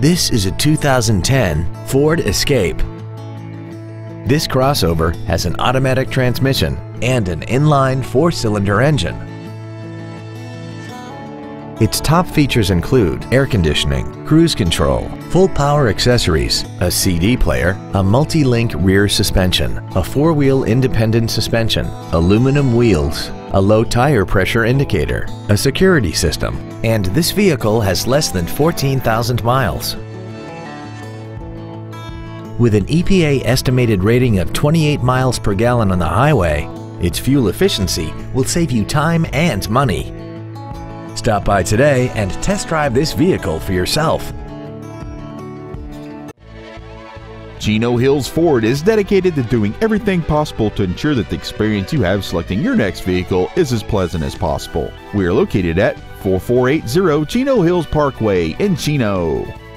This is a 2010 Ford Escape. This crossover has an automatic transmission and an inline four-cylinder engine. Its top features include air conditioning, cruise control, full power accessories, a CD player, a multi-link rear suspension, a four-wheel independent suspension, aluminum wheels, a low tire pressure indicator, a security system, and this vehicle has less than 14,000 miles. With an EPA estimated rating of 28 miles per gallon on the highway, its fuel efficiency will save you time and money. Stop by today and test drive this vehicle for yourself. Chino Hills Ford is dedicated to doing everything possible to ensure that the experience you have selecting your next vehicle is as pleasant as possible. We are located at 4480 Chino Hills Parkway in Chino.